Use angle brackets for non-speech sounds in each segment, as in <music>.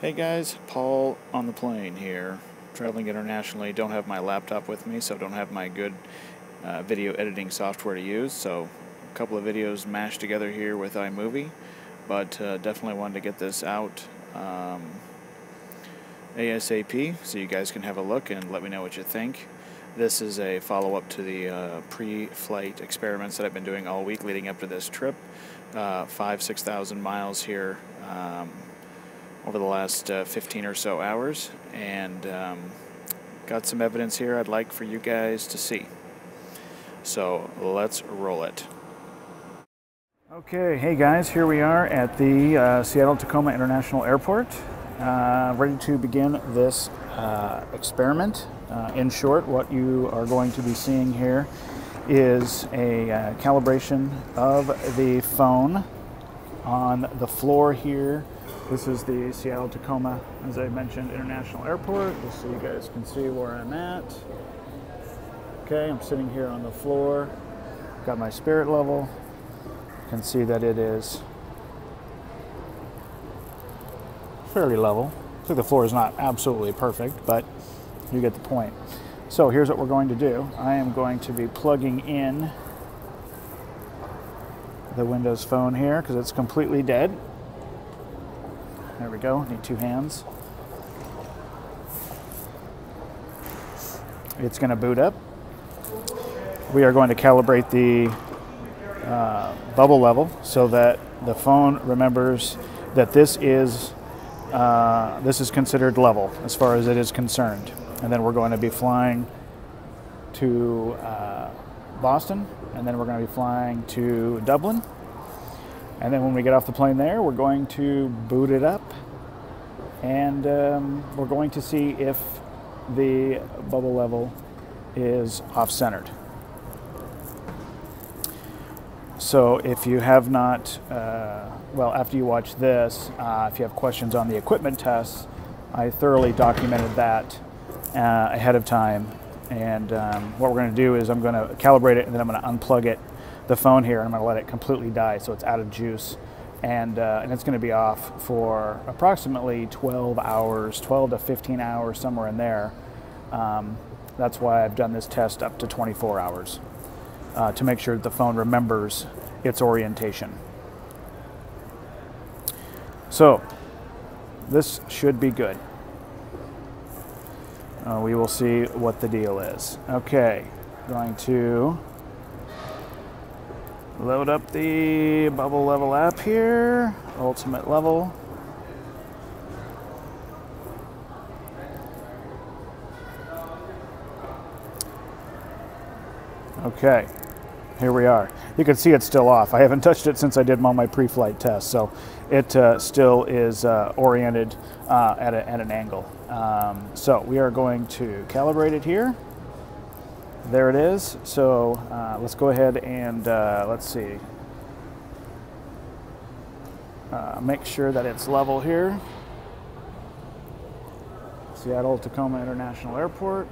Hey guys, Paul on the plane here, traveling internationally. Don't have my laptop with me, so don't have my good uh, video editing software to use. So, a couple of videos mashed together here with iMovie, but uh, definitely wanted to get this out um, ASAP so you guys can have a look and let me know what you think. This is a follow up to the uh, pre flight experiments that I've been doing all week leading up to this trip. Uh, five, 6,000 miles here. Um, over the last uh, 15 or so hours and um, got some evidence here I'd like for you guys to see. So let's roll it. Okay, hey guys, here we are at the uh, Seattle Tacoma International Airport, uh, ready to begin this uh, experiment. Uh, in short, what you are going to be seeing here is a uh, calibration of the phone on the floor here this is the Seattle Tacoma, as I mentioned, International Airport, just so you guys can see where I'm at. Okay, I'm sitting here on the floor, got my spirit level. You can see that it is fairly level. So the floor is not absolutely perfect, but you get the point. So here's what we're going to do. I am going to be plugging in the Windows phone here because it's completely dead. There we go. Need two hands. It's going to boot up. We are going to calibrate the uh, bubble level so that the phone remembers that this is uh, this is considered level as far as it is concerned. And then we're going to be flying to uh, Boston, and then we're going to be flying to Dublin, and then when we get off the plane there, we're going to boot it up and um, we're going to see if the bubble level is off centered. So if you have not, uh, well, after you watch this, uh, if you have questions on the equipment tests, I thoroughly documented that uh, ahead of time. And um, what we're going to do is I'm going to calibrate it and then I'm going to unplug it the phone here and I'm going to let it completely die so it's out of juice. And, uh, and it's going to be off for approximately 12 hours, 12 to 15 hours, somewhere in there. Um, that's why I've done this test up to 24 hours uh, to make sure that the phone remembers its orientation. So, this should be good. Uh, we will see what the deal is. Okay, going to Load up the bubble level app here, ultimate level. Okay, here we are. You can see it's still off. I haven't touched it since I did all my pre-flight tests, so it uh, still is uh, oriented uh, at, a, at, an angle. Um, so we are going to calibrate it here there it is. So uh, let's go ahead and uh, let's see. Uh, make sure that it's level here. Seattle Tacoma International Airport.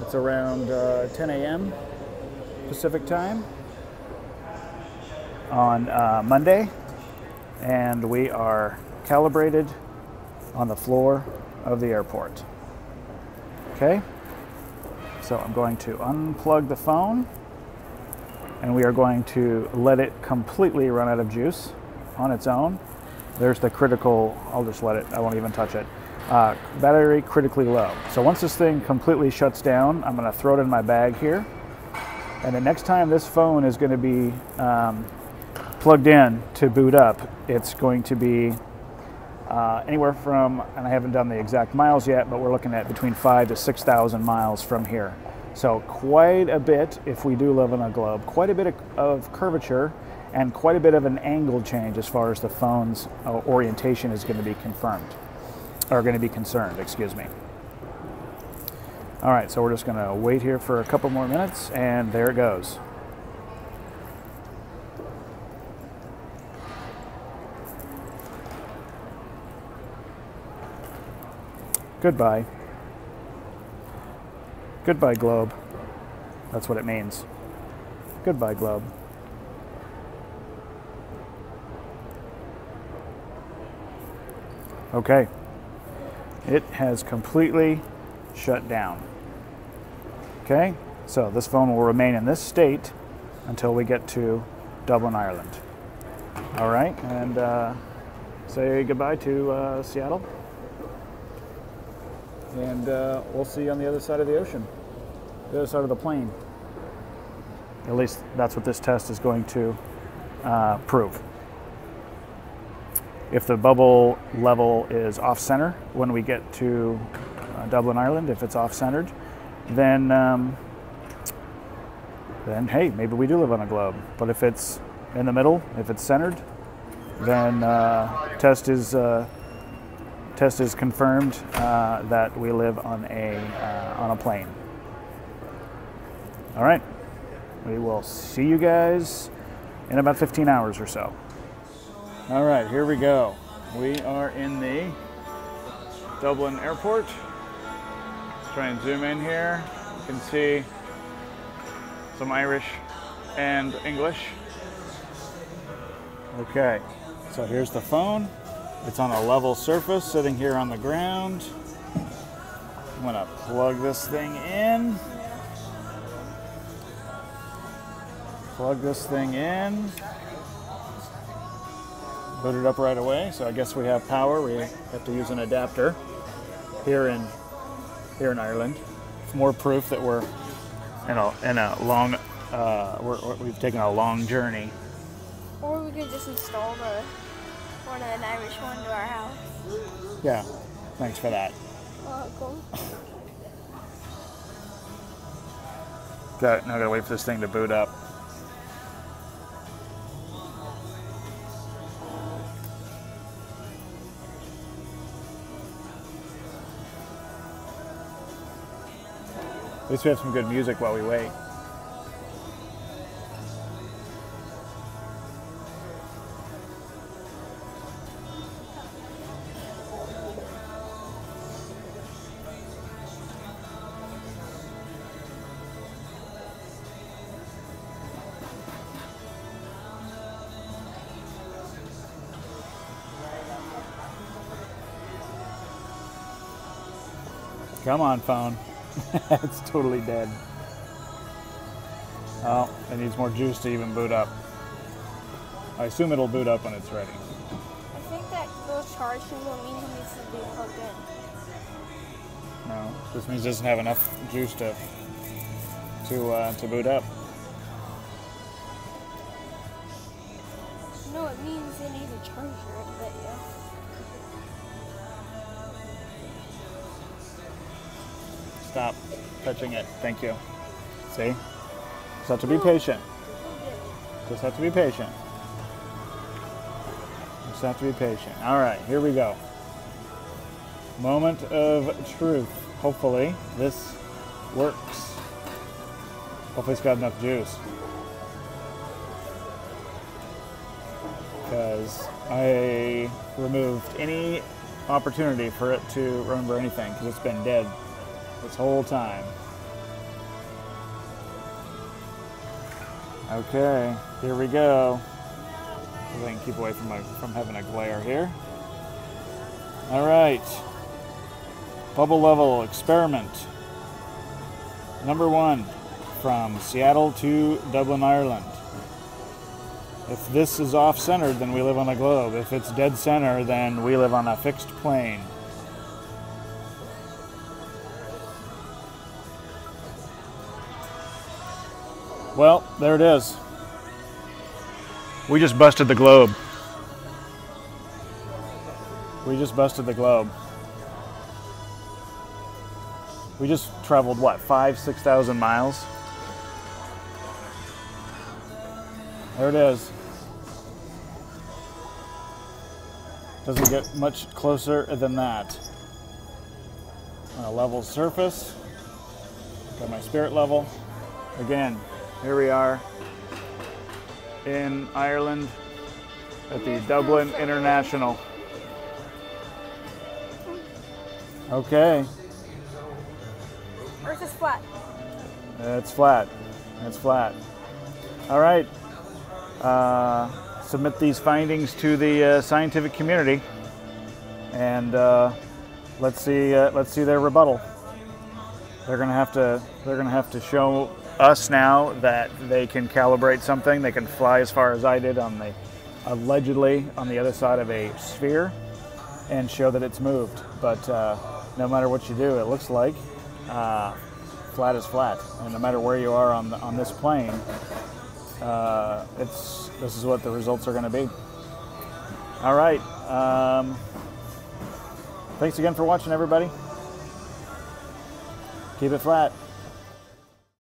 It's around uh, 10 a.m. Pacific time on uh, Monday, and we are calibrated on the floor of the airport. Okay? So I'm going to unplug the phone and we are going to let it completely run out of juice on its own. There's the critical, I'll just let it, I won't even touch it. Uh, battery critically low. So once this thing completely shuts down, I'm going to throw it in my bag here. And the next time this phone is going to be um, plugged in to boot up, it's going to be uh, anywhere from, and I haven't done the exact miles yet, but we're looking at between five to 6,000 miles from here. So quite a bit, if we do live on a globe, quite a bit of, of curvature and quite a bit of an angle change as far as the phone's uh, orientation is going to be confirmed, or going to be concerned, excuse me. All right, so we're just going to wait here for a couple more minutes, and there it goes. Goodbye. Goodbye, globe. That's what it means. Goodbye, globe. Okay. It has completely shut down. Okay, so this phone will remain in this state until we get to Dublin, Ireland. All right, and uh, say goodbye to uh, Seattle. And uh, we'll see you on the other side of the ocean, the other side of the plane. At least that's what this test is going to uh, prove. If the bubble level is off center when we get to uh, Dublin, Ireland, if it's off centered, then um, then hey, maybe we do live on a globe. But if it's in the middle, if it's centered, then uh, test is uh, test is confirmed uh, that we live on a uh, on a plane. All right, we will see you guys in about 15 hours or so. All right, here we go. We are in the Dublin airport. Try and zoom in here. You can see some Irish and English. Okay, so here's the phone. It's on a level surface sitting here on the ground. I'm gonna plug this thing in. Plug this thing in. Boot it up right away. So I guess we have power. We have to use an adapter here in here in Ireland. It's more proof that we're in a in a long. Uh, we're, we've taken a long journey. Or we could just install the an Irish one to our house. Yeah. Thanks for that. Welcome. Got now gotta wait for this thing to boot up. At least we have some good music while we wait. Come on, phone. <laughs> it's totally dead. Oh, it needs more juice to even boot up. I assume it'll boot up when it's ready. I think that those charge symbol means it needs to be plugged in. No, this means it doesn't have enough juice to to uh, to boot up. No, it means it needs a charger, but yeah. Stop touching it. Thank you. See? Just have to be patient. Just have to be patient. Just have to be patient. All right, here we go. Moment of truth. Hopefully, this works. Hopefully, it's got enough juice. Because I removed any opportunity for it to remember anything because it's been dead this whole time. Okay, here we go. So I can keep away from my, from having a glare here. All right. Bubble level experiment. Number one, from Seattle to Dublin, Ireland. If this is off centered, then we live on a globe. If it's dead center, then we live on a fixed plane. Well, there it is. We just busted the globe. We just busted the globe. We just traveled what, five, six thousand miles? There it is. Doesn't get much closer than that. On a level surface. Got my spirit level. Again, here we are in Ireland at the Dublin International. Okay, Earth is flat. it's flat. It's flat. All right. Uh, submit these findings to the uh, scientific community. and uh, let's see uh, let's see their rebuttal. They're gonna have to they're gonna have to show us now that they can calibrate something. They can fly as far as I did on the allegedly on the other side of a sphere and show that it's moved. But uh, no matter what you do, it looks like uh, flat is flat, and no matter where you are on the, on this plane, uh, it's this is what the results are going to be. All right. Um, thanks again for watching, everybody. Keep it flat.